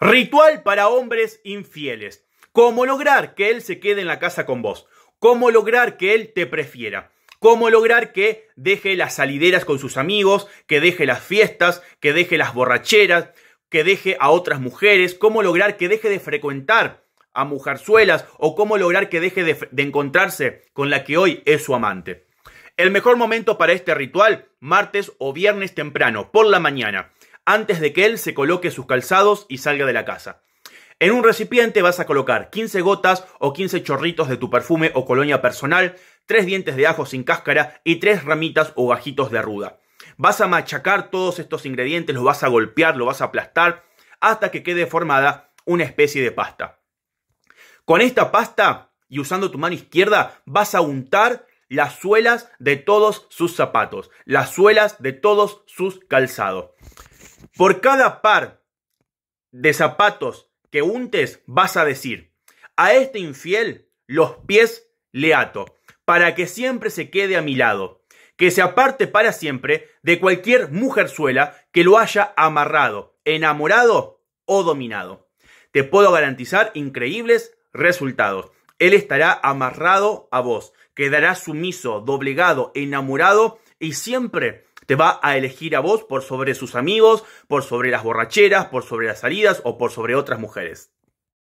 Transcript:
Ritual para hombres infieles. ¿Cómo lograr que él se quede en la casa con vos? ¿Cómo lograr que él te prefiera? ¿Cómo lograr que deje las salideras con sus amigos, que deje las fiestas, que deje las borracheras, que deje a otras mujeres? ¿Cómo lograr que deje de frecuentar a mujerzuelas o cómo lograr que deje de, de encontrarse con la que hoy es su amante? El mejor momento para este ritual, martes o viernes temprano, por la mañana, antes de que él se coloque sus calzados y salga de la casa. En un recipiente vas a colocar 15 gotas o 15 chorritos de tu perfume o colonia personal, 3 dientes de ajo sin cáscara y 3 ramitas o gajitos de ruda. Vas a machacar todos estos ingredientes, los vas a golpear, los vas a aplastar hasta que quede formada una especie de pasta. Con esta pasta y usando tu mano izquierda vas a untar las suelas de todos sus zapatos, las suelas de todos sus calzados. Por cada par de zapatos que untes vas a decir, a este infiel los pies le ato, para que siempre se quede a mi lado, que se aparte para siempre de cualquier mujerzuela que lo haya amarrado, enamorado o dominado. Te puedo garantizar increíbles resultados. Él estará amarrado a vos, quedará sumiso, doblegado, enamorado y siempre te va a elegir a vos por sobre sus amigos, por sobre las borracheras, por sobre las salidas o por sobre otras mujeres.